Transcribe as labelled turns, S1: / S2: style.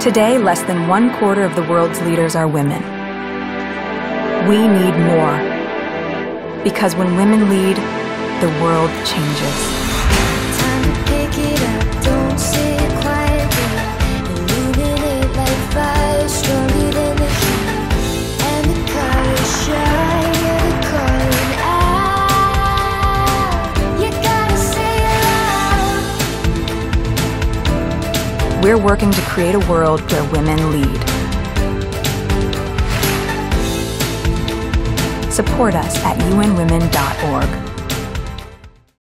S1: Today, less than one quarter of the world's leaders are women. We need more. Because when women lead, the world changes. We're working to create a world where women lead. Support us at unwomen.org.